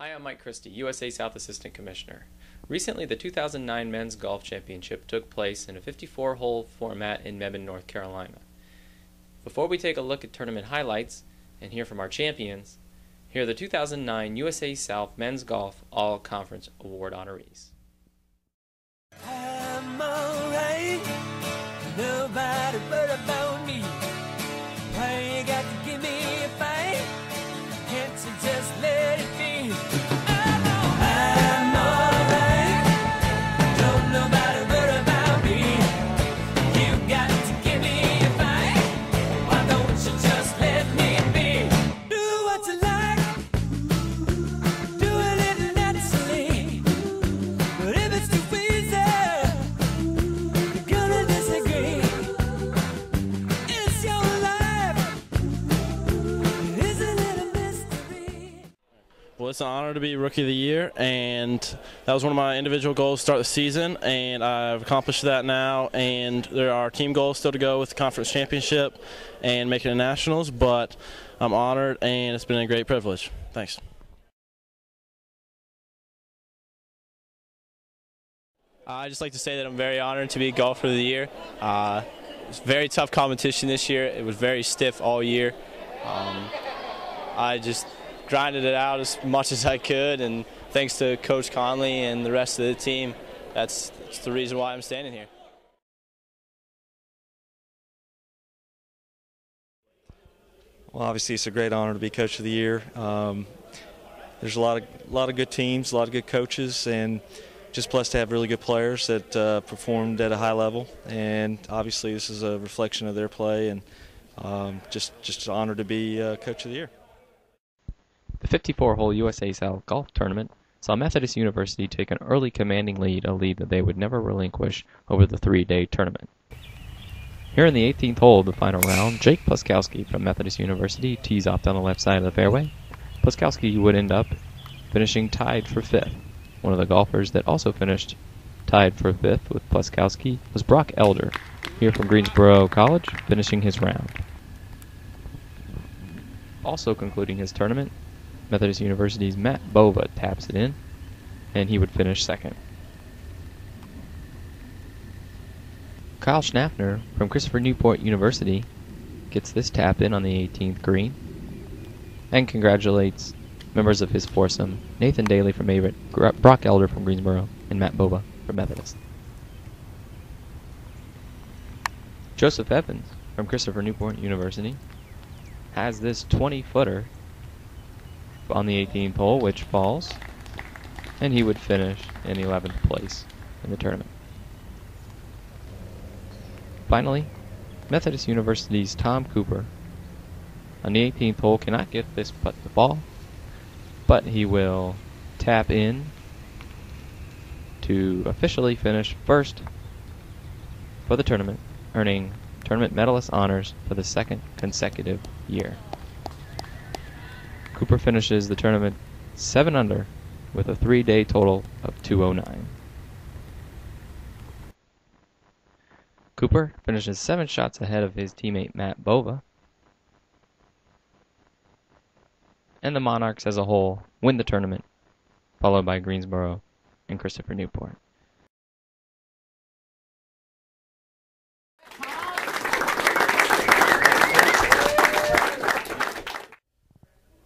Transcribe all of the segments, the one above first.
Hi, I'm Mike Christie, USA South Assistant Commissioner. Recently, the 2009 Men's Golf Championship took place in a 54 hole format in Mebane, North Carolina. Before we take a look at tournament highlights and hear from our champions, here are the 2009 USA South Men's Golf All Conference Award honorees. It's an honor to be Rookie of the Year, and that was one of my individual goals to start the season, and I've accomplished that now. And there are team goals still to go with the conference championship and making the nationals, but I'm honored, and it's been a great privilege. Thanks. I just like to say that I'm very honored to be golfer of the year. Uh, it's very tough competition this year. It was very stiff all year. Um, I just grinded it out as much as I could, and thanks to Coach Conley and the rest of the team, that's, that's the reason why I'm standing here. Well, obviously, it's a great honor to be Coach of the Year. Um, there's a lot of a lot of good teams, a lot of good coaches, and just blessed to have really good players that uh, performed at a high level. And obviously, this is a reflection of their play, and um, just just an honor to be uh, Coach of the Year. The 54-hole USA South Golf Tournament saw Methodist University take an early commanding lead, a lead that they would never relinquish over the three-day tournament. Here in the 18th hole of the final round, Jake Pluskowski from Methodist University tees off on the left side of the fairway. Pluskowski would end up finishing tied for fifth. One of the golfers that also finished tied for fifth with Pluskowski was Brock Elder, here from Greensboro College, finishing his round. Also concluding his tournament Methodist University's Matt Bova taps it in, and he would finish second. Kyle Schnaffner from Christopher Newport University gets this tap in on the 18th green and congratulates members of his foursome Nathan Daly from Averett, Brock Elder from Greensboro, and Matt Bova from Methodist. Joseph Evans from Christopher Newport University has this 20 footer on the 18th hole, which falls, and he would finish in 11th place in the tournament. Finally, Methodist University's Tom Cooper on the 18th hole cannot get this putt to fall, but he will tap in to officially finish first for the tournament, earning tournament medalist honors for the second consecutive year. Cooper finishes the tournament 7 under with a three day total of 209. Cooper finishes 7 shots ahead of his teammate Matt Bova. And the Monarchs as a whole win the tournament, followed by Greensboro and Christopher Newport.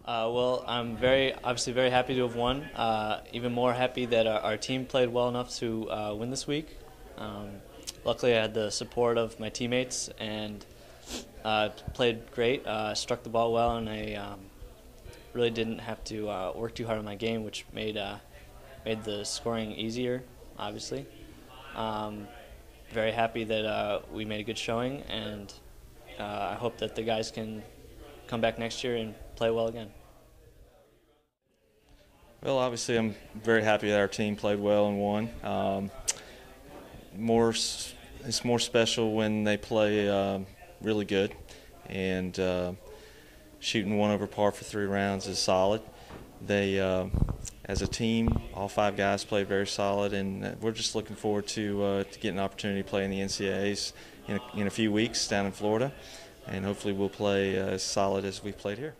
Uh, well, I'm very obviously very happy to have won. Uh, even more happy that our, our, team played well enough to uh, win this week. Um, luckily, I had the support of my teammates and uh, played great. Uh, struck the ball well, and I um, really didn't have to uh, work too hard on my game, which made made the scoring easier. Obviously, um, very happy that we made a good showing, and I hope that the guys can come back next year and play well again. Well, obviously, I'm very happy that our team played well and won. Um, more, it's more special when they play uh, really good, and uh, shooting one over par for three rounds is solid. They, uh, as a team, all five guys played very solid, and we're just looking forward to, uh, to getting an opportunity to play in the NCAAs in a, in a few weeks down in Florida and hopefully we'll play as solid as we've played here.